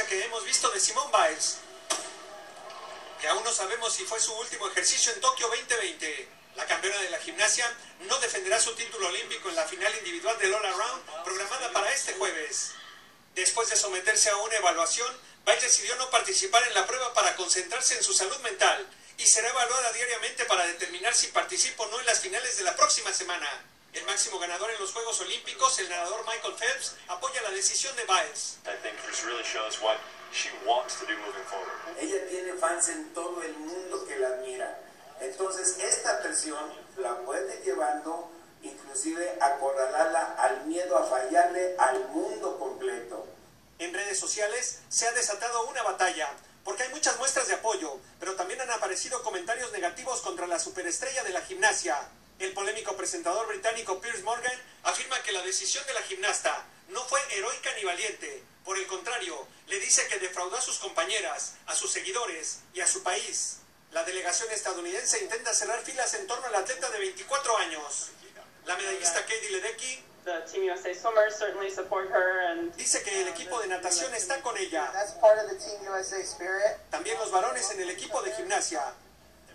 que hemos visto de Simone Biles, que aún no sabemos si fue su último ejercicio en Tokio 2020. La campeona de la gimnasia no defenderá su título olímpico en la final individual del All Around programada para este jueves. Después de someterse a una evaluación, Biles decidió no participar en la prueba para concentrarse en su salud mental y será evaluada diariamente para determinar si participa o no en las finales de la próxima semana. El máximo ganador en los Juegos Olímpicos, el nadador Michael Phelps, apoya la decisión de Biles. Ella tiene fans en todo el mundo que la admiran. Entonces, esta presión la puede llevando inclusive a acorralarla al miedo a fallarle al mundo completo. En redes sociales se ha desatado una batalla, porque hay muchas muestras de apoyo, pero también han aparecido comentarios negativos contra la superestrella de la gimnasia. El polémico presentador británico Piers Morgan afirma que la decisión de la gimnasta no fue heroica ni valiente. Por el contrario, le dice que defraudó a sus compañeras, a sus seguidores y a su país. La delegación estadounidense intenta cerrar filas en torno al atleta de 24 años. La medallista Katie Ledecky dice que el equipo de natación está con ella. También los varones en el equipo de gimnasia.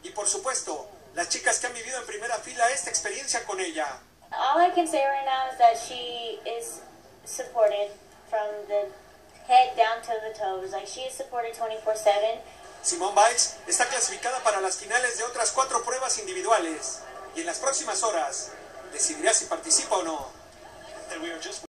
Y por supuesto, las chicas que han vivido en primera fila esta experiencia con ella. All I can say right now is that she is supported from the head down to the toes. Like she is supported 24/7. Simone Biles está clasificada para las finales de otras cuatro pruebas individuales y en las próximas horas decidirá si participa o no.